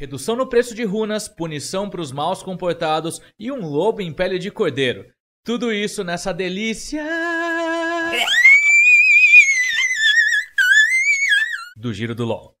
Redução no preço de runas, punição para os maus comportados e um lobo em pele de cordeiro. Tudo isso nessa delícia do Giro do LoL.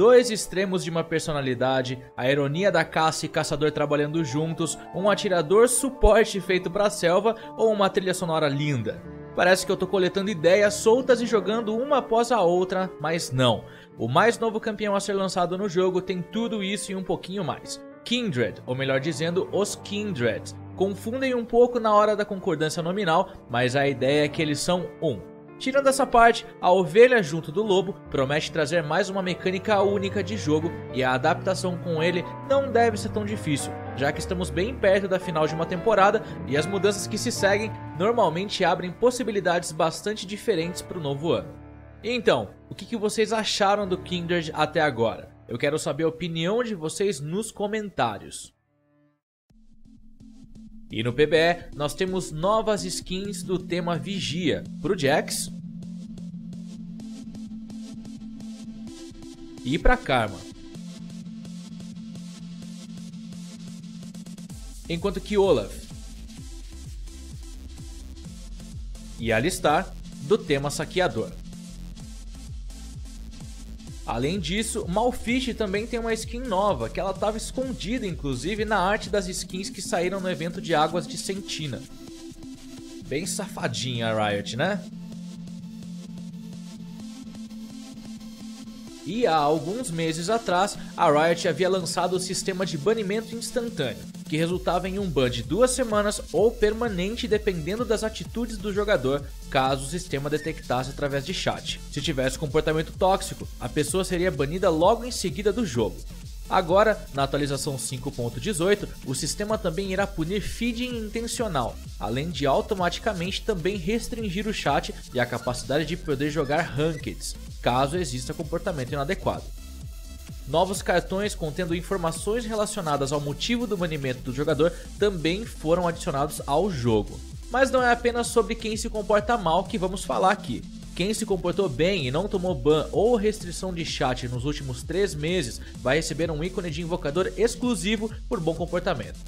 Dois extremos de uma personalidade, a ironia da caça e caçador trabalhando juntos, um atirador suporte feito pra selva ou uma trilha sonora linda. Parece que eu tô coletando ideias soltas e jogando uma após a outra, mas não. O mais novo campeão a ser lançado no jogo tem tudo isso e um pouquinho mais. Kindred, ou melhor dizendo, os Kindreds. Confundem um pouco na hora da concordância nominal, mas a ideia é que eles são um. Tirando essa parte, a ovelha junto do lobo promete trazer mais uma mecânica única de jogo e a adaptação com ele não deve ser tão difícil, já que estamos bem perto da final de uma temporada e as mudanças que se seguem normalmente abrem possibilidades bastante diferentes para o novo ano. Então, o que, vocês acharam do Kindred até agora? Eu quero saber a opinião de vocês nos comentários. E no PBE nós temos novas skins do tema Vigia pro Jax e pra Karma. Enquanto que Olaf e Alistar do tema Saqueador. Além disso, Malfish também tem uma skin nova, que ela estava escondida inclusive na arte das skins que saíram no evento de Águas de Sentina. Bem safadinha a Riot, né? E há alguns meses atrás, a Riot havia lançado o sistema de banimento instantâneo, que resultava em um ban de duas semanas ou permanente dependendo das atitudes do jogador, caso o sistema detectasse através de chat. Se tivesse comportamento tóxico, a pessoa seria banida logo em seguida do jogo. Agora, na atualização 5.18, o sistema também irá punir feeding intencional, além de automaticamente também restringir o chat e a capacidade de poder jogar rankeds, caso exista comportamento inadequado. Novos cartões contendo informações relacionadas ao motivo do banimento do jogador também foram adicionados ao jogo. Mas não é apenas sobre quem se comporta mal que vamos falar aqui. Quem se comportou bem e não tomou ban ou restrição de chat nos últimos 3 meses vai receber um ícone de invocador exclusivo por bom comportamento.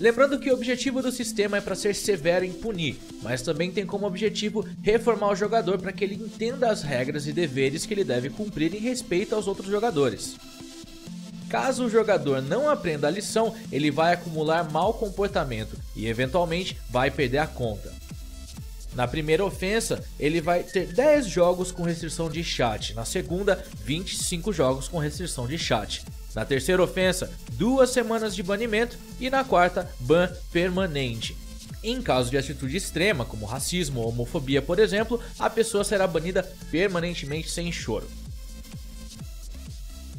Lembrando que o objetivo do sistema é para ser severo em punir, mas também tem como objetivo reformar o jogador para que ele entenda as regras e deveres que ele deve cumprir em respeito aos outros jogadores. Caso o jogador não aprenda a lição, ele vai acumular mau comportamento e eventualmente vai perder a conta. Na primeira ofensa, ele vai ter 10 jogos com restrição de chat, na segunda, 25 jogos com restrição de chat. Na terceira ofensa, duas semanas de banimento e na quarta, ban permanente. Em caso de atitude extrema, como racismo ou homofobia, por exemplo, a pessoa será banida permanentemente sem choro.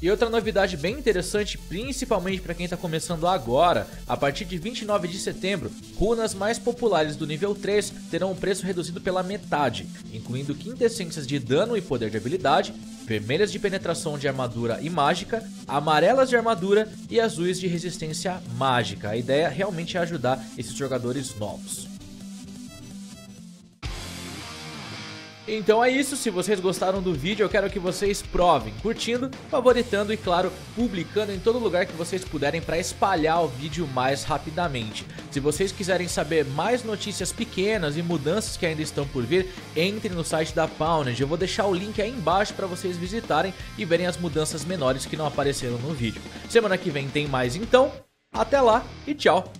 E outra novidade bem interessante, principalmente para quem está começando agora, a partir de 29 de setembro, runas mais populares do nível 3 terão um preço reduzido pela metade, incluindo quintessências de dano e poder de habilidade, vermelhas de penetração de armadura e mágica, amarelas de armadura e azuis de resistência mágica. A ideia realmente é ajudar esses jogadores novos. Então é isso, se vocês gostaram do vídeo eu quero que vocês provem, curtindo, favoritando e claro, publicando em todo lugar que vocês puderem para espalhar o vídeo mais rapidamente. Se vocês quiserem saber mais notícias pequenas e mudanças que ainda estão por vir, entre no site da Pounded, eu vou deixar o link aí embaixo para vocês visitarem e verem as mudanças menores que não apareceram no vídeo. Semana que vem tem mais então, até lá e tchau!